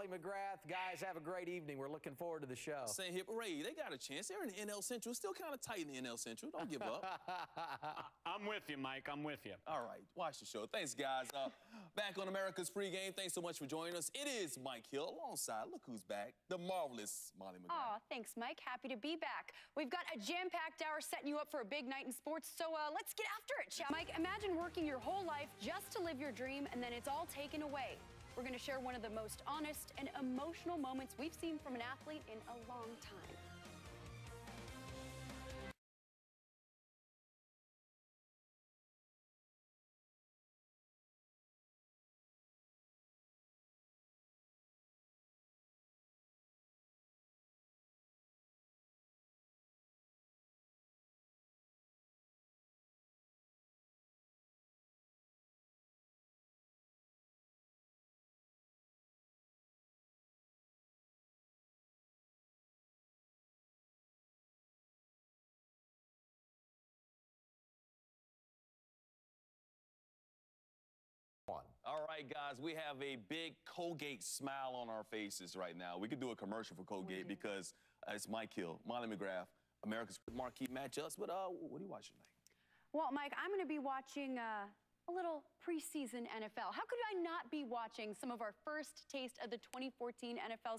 Molly McGrath. Guys, have a great evening. We're looking forward to the show. St. Hip Ray, they got a chance. They're in the NL Central. Still kind of tight in the NL Central. Don't give up. I'm with you, Mike. I'm with you. All right, watch the show. Thanks, guys. Uh, back on America's pregame. Thanks so much for joining us. It is Mike Hill alongside, look who's back, the marvelous Molly McGrath. Aw, thanks, Mike. Happy to be back. We've got a jam-packed hour setting you up for a big night in sports, so uh, let's get after it, shall Mike, imagine working your whole life just to live your dream, and then it's all taken away. We're going to share one of the most honest and emotional moments we've seen from an athlete in a long time. All right, guys, we have a big Colgate smile on our faces right now. We could do a commercial for Colgate because uh, it's Mike Hill, Molly McGrath, America's marquee matchups. But uh, what are you watching tonight? Well, Mike, I'm going to be watching uh, a little preseason NFL. How could I not be watching some of our first taste of the 2014 NFL